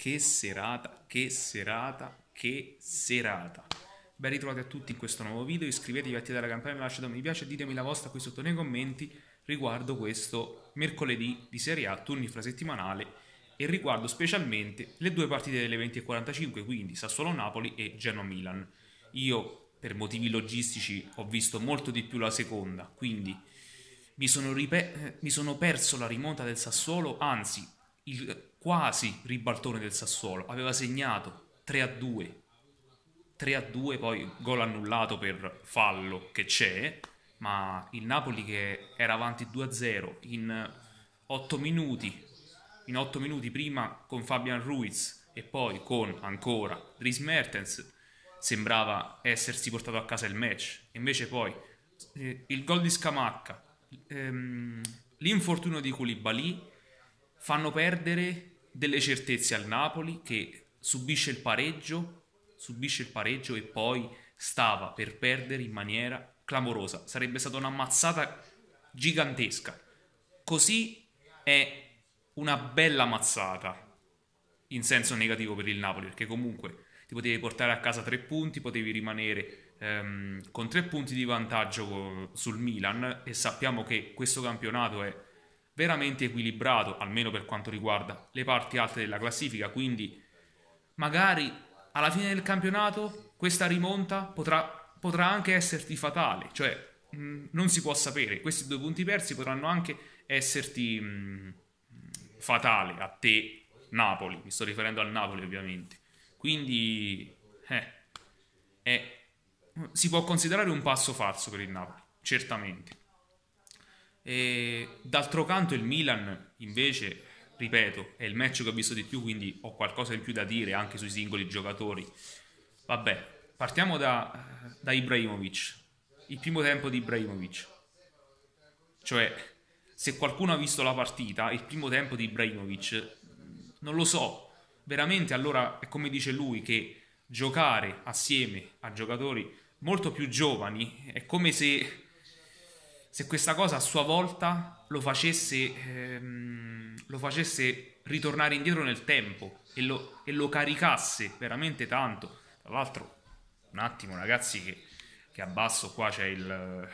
Che serata, che serata, che serata. Ben ritrovati a tutti in questo nuovo video, iscrivetevi, attivate la campanella, lasciate un mi piace ditemi la vostra qui sotto nei commenti riguardo questo mercoledì di Serie A, turni infrasettimanale e riguardo specialmente le due partite delle 20.45, quindi Sassuolo-Napoli e Genoa-Milan. Io per motivi logistici ho visto molto di più la seconda, quindi mi sono, ripe- mi sono perso la rimonta del Sassuolo, anzi il quasi ribaltone del Sassuolo, aveva segnato 3 a 2, 3 a 2 poi gol annullato per fallo che c'è, ma il Napoli che era avanti 2 a 0 in 8 minuti, in 8 minuti prima con Fabian Ruiz e poi con ancora Dries Mertens sembrava essersi portato a casa il match, invece poi eh, il gol di Scamacca, ehm, l'infortunio di Koulibaly fanno perdere delle certezze al Napoli che subisce il pareggio, subisce il pareggio e poi stava per perdere in maniera clamorosa. Sarebbe stata un'ammazzata gigantesca. Così è una bella mazzata in senso negativo per il Napoli, perché comunque ti potevi portare a casa tre punti, potevi rimanere ehm, con tre punti di vantaggio sul Milan e sappiamo che questo campionato è veramente equilibrato, almeno per quanto riguarda le parti alte della classifica, quindi magari alla fine del campionato questa rimonta potrà, potrà anche esserti fatale, cioè mh, non si può sapere, questi due punti persi potranno anche esserti mh, fatali a te Napoli, mi sto riferendo al Napoli ovviamente, quindi eh, è, si può considerare un passo falso per il Napoli, certamente. E d'altro canto il Milan invece, ripeto, è il match che ho visto di più, quindi ho qualcosa in più da dire anche sui singoli giocatori. Vabbè, partiamo da, da Ibrahimovic, il primo tempo di Ibrahimovic. Cioè, se qualcuno ha visto la partita, il primo tempo di Ibrahimovic, non lo so, veramente allora è come dice lui che giocare assieme a giocatori molto più giovani è come se se questa cosa a sua volta lo facesse, ehm, lo facesse ritornare indietro nel tempo e lo, e lo, caricasse veramente tanto. Tra l'altro, un attimo ragazzi che, che abbasso qua c'è il,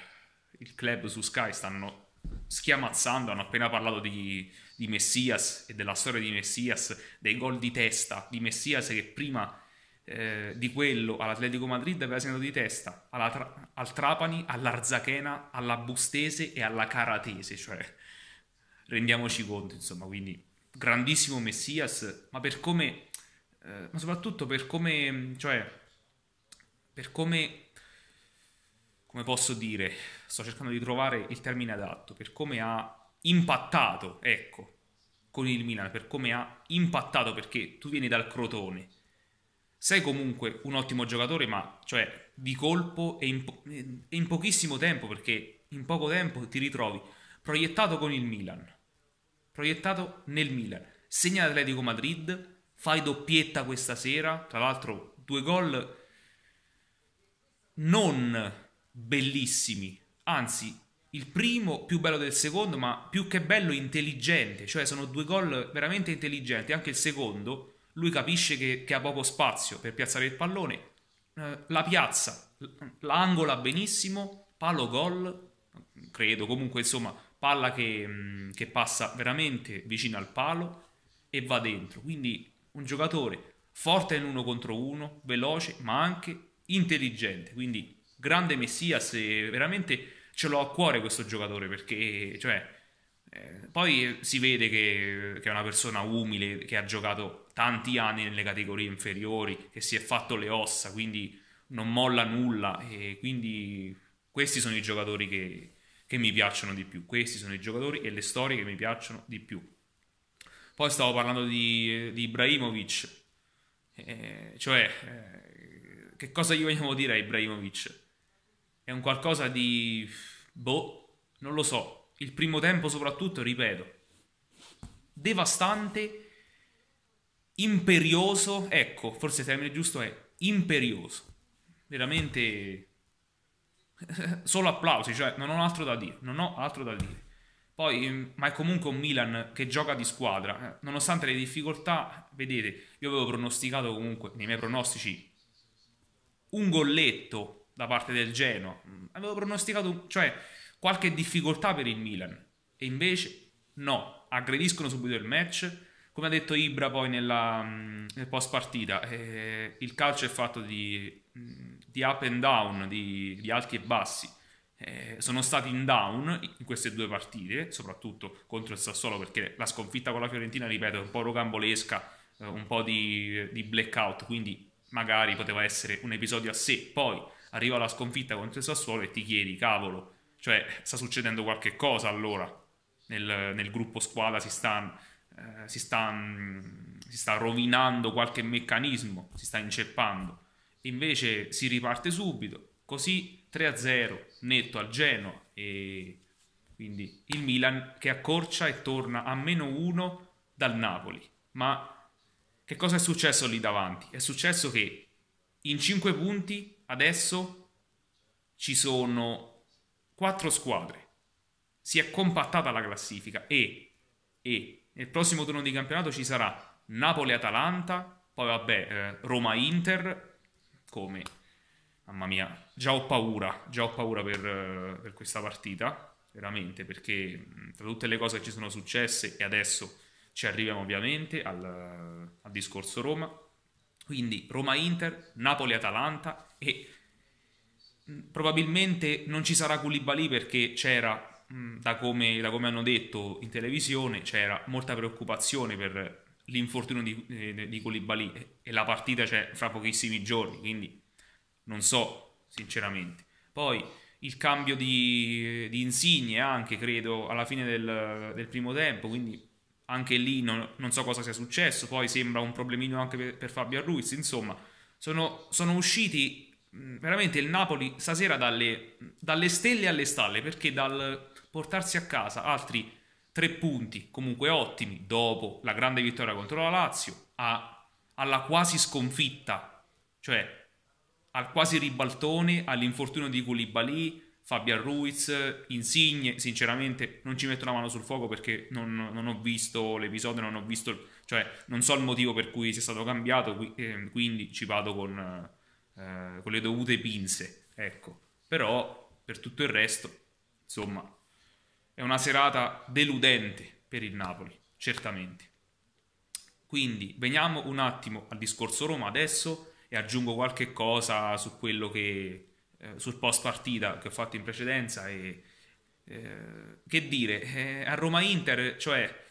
il, club su Sky, stanno schiamazzando, hanno appena parlato di, di Messias e della storia di Messias, dei gol di testa di Messias che prima eh, di quello all'Atletico Madrid aveva segnato di testa tra- al Trapani, all'Arzachena, alla Bustese e alla Caratese, cioè rendiamoci conto, insomma, quindi grandissimo Messias, ma per come, eh, ma soprattutto per come, cioè, per come, come posso dire, sto cercando di trovare il termine adatto, per come ha impattato, ecco, con il Milan, per come ha impattato, perché tu vieni dal Crotone, sei comunque un ottimo giocatore, ma cioè di colpo e in, po- e in pochissimo tempo, perché in poco tempo ti ritrovi proiettato con il Milan, proiettato nel Milan, segna l'Atletico Madrid, fai doppietta questa sera, tra l'altro due gol non bellissimi, anzi il primo più bello del secondo, ma più che bello intelligente, cioè sono due gol veramente intelligenti, anche il secondo lui capisce che, che ha poco spazio per piazzare il pallone, eh, la piazza, la angola benissimo, palo gol, credo, comunque insomma, palla che, mm, che passa veramente vicino al palo e va dentro. Quindi un giocatore forte in uno contro uno, veloce, ma anche intelligente. Quindi grande Messias e veramente ce l'ho a cuore questo giocatore perché, cioè, poi si vede che, che, è una persona umile, che ha giocato tanti anni nelle categorie inferiori, che si è fatto le ossa, quindi non molla nulla e quindi questi sono i giocatori che, che mi piacciono di più, questi sono i giocatori e le storie che mi piacciono di più. Poi stavo parlando di, di Ibrahimovic, eh, cioè eh, che cosa gli vogliamo dire a Ibrahimovic? È un qualcosa di... boh, non lo so, il primo tempo soprattutto, ripeto, devastante, imperioso, ecco, forse il termine giusto è imperioso, veramente solo applausi, cioè non ho altro da dire, non ho altro da dire. Poi, ma è comunque un Milan che gioca di squadra. Eh, nonostante le difficoltà, vedete, io avevo pronosticato comunque nei miei pronostici un golletto da parte del Genoa. Avevo pronosticato, cioè, qualche difficoltà per il Milan. E invece no, aggrediscono subito il match. Come ha detto Ibra poi nella, nel post partita, eh, il calcio è fatto di, di up and down, di, di alti e bassi eh, sono stati in down in queste due partite, soprattutto contro il Sassuolo, perché la sconfitta con la Fiorentina, ripeto, è un po' rocambolesca, eh, un po' di, di, blackout, quindi magari poteva essere un episodio a sé. Poi arriva la sconfitta contro il Sassuolo e ti chiedi, cavolo, cioè sta succedendo qualche cosa allora nel, nel gruppo squadra, si sta, eh, si, sta, si sta rovinando qualche meccanismo, si sta inceppando. Invece si riparte subito, così 3-0 netto al Genoa e quindi il Milan che accorcia e torna a meno 1 dal Napoli. Ma che cosa è successo lì davanti? È successo che in 5 punti adesso ci sono 4 squadre. Si è compattata la classifica e, e nel prossimo turno di campionato ci sarà Napoli-Atalanta, poi vabbè eh, Roma-Inter come Mamma mia, già ho paura, già ho paura per, per questa partita, veramente, perché tra tutte le cose che ci sono successe e adesso ci arriviamo ovviamente al, al discorso Roma, quindi Roma-Inter, Napoli-Atalanta e probabilmente non ci sarà Koulibaly perché c'era, da come, da come, hanno detto in televisione, c'era molta preoccupazione per l'infortunio di, eh, di Koulibaly e la partita c'è fra pochissimi giorni, quindi non so sinceramente. Poi il cambio di, di insigne anche, credo, alla fine del, del primo tempo, quindi anche lì non, non, so cosa sia successo, poi sembra un problemino anche per, per Fabio Ruiz, insomma, sono, sono, usciti veramente il Napoli stasera dalle, dalle, stelle alle stalle, perché dal portarsi a casa altri tre punti, comunque ottimi, dopo la grande vittoria contro la Lazio, a, alla quasi sconfitta, cioè al quasi ribaltone, all'infortunio di Koulibaly, Fabian Ruiz, Insigne, sinceramente non ci metto la mano sul fuoco perché non, non, ho visto l'episodio, non ho visto, cioè non so il motivo per cui sia stato cambiato, ehm, quindi ci vado con, eh, con le dovute pinze, ecco. Però per tutto il resto, insomma, è una serata deludente per il Napoli, certamente. Quindi veniamo un attimo al discorso Roma adesso e aggiungo qualche cosa su quello che eh, sul post partita che ho fatto in precedenza e eh, che dire eh, a Roma Inter cioè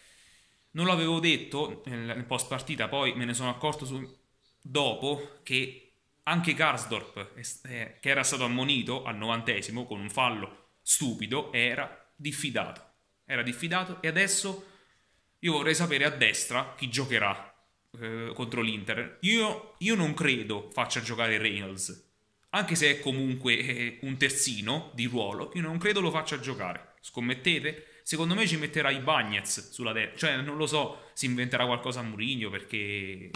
non l'avevo detto nel, nel post partita poi me ne sono accorto su, dopo che anche Karsdorp eh, che era stato ammonito al novantesimo con un fallo stupido era diffidato era diffidato e adesso io vorrei sapere a destra chi giocherà eh, contro l'Inter. Io, io, non credo faccia giocare Reynolds, anche se è comunque eh, un terzino di ruolo, io non credo lo faccia giocare. Scommettete? Secondo me ci metterà i Bagnets sulla destra, cioè non lo so, si inventerà qualcosa a Murigno perché...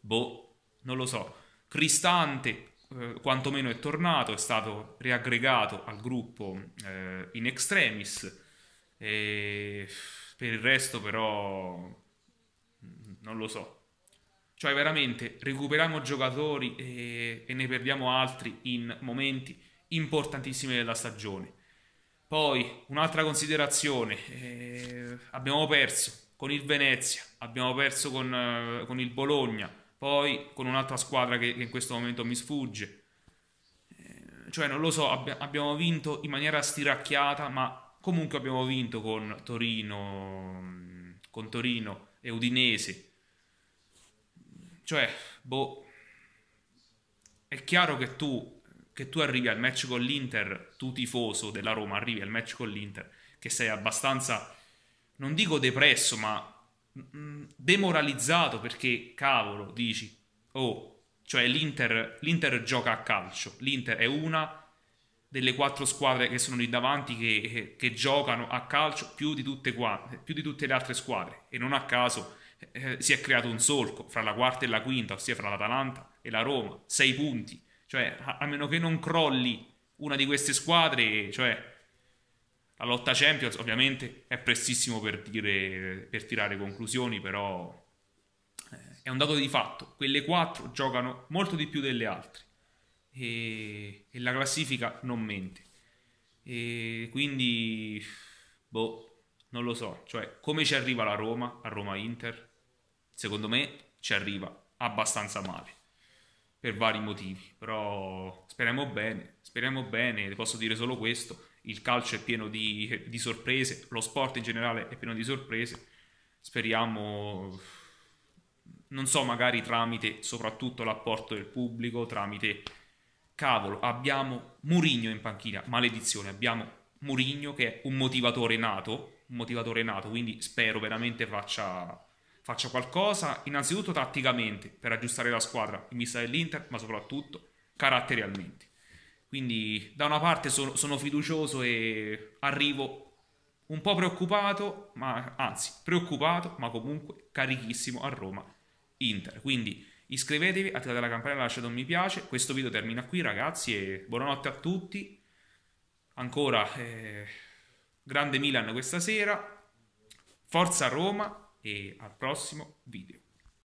Boh, non lo so. Cristante, eh, quantomeno è tornato, è stato riaggregato al gruppo eh, in extremis. E per il resto però non lo so. Cioè veramente recuperiamo giocatori e, e ne perdiamo altri in momenti importantissimi della stagione. Poi un'altra considerazione, eh, abbiamo perso con il Venezia, abbiamo perso con, eh, con il Bologna, poi con un'altra squadra che, che in questo momento mi sfugge. Eh, cioè non lo so, abbi- abbiamo vinto in maniera stiracchiata, ma comunque abbiamo vinto con Torino, con Torino e Udinese cioè, boh, è chiaro che tu, che tu arrivi al match con l'Inter, tu tifoso della Roma, arrivi al match con l'Inter, che sei abbastanza, non dico depresso, ma mm, demoralizzato perché, cavolo, dici, oh, cioè l'Inter, l'Inter gioca a calcio, l'Inter è una delle quattro squadre che sono lì davanti che, che giocano a calcio più di, tutte, più di tutte le altre squadre. E non a caso eh, si è creato un solco fra la quarta e la quinta, ossia fra l'Atalanta e la Roma, sei punti, cioè a, a meno che non crolli una di queste squadre, cioè La lotta Champions ovviamente è prestissimo per, dire, per tirare conclusioni, però è un dato di fatto. Quelle quattro giocano molto di più delle altre e, e la classifica non mente. E quindi, boh, non lo so. Cioè, come ci arriva la Roma, a Roma-Inter? Secondo me ci arriva abbastanza male per vari motivi, però speriamo bene, speriamo bene, posso dire solo questo, il calcio è pieno di, di sorprese, lo sport in generale è pieno di sorprese, speriamo non so, magari tramite soprattutto l'apporto del pubblico, tramite cavolo, abbiamo Murigno in panchina, maledizione, abbiamo Murigno che è un motivatore nato, un motivatore nato, quindi spero veramente faccia, faccia qualcosa, innanzitutto tatticamente per aggiustare la squadra in vista dell'Inter, ma soprattutto caratterialmente. Quindi da una parte sono, sono fiducioso e arrivo un po' preoccupato, ma anzi preoccupato, ma comunque carichissimo a Roma Inter. Quindi iscrivetevi, attivate la campanella, lasciate un mi piace. Questo video termina qui ragazzi e buonanotte a tutti. Ancora eh, grande Milan questa sera. Forza Roma e al prossimo video.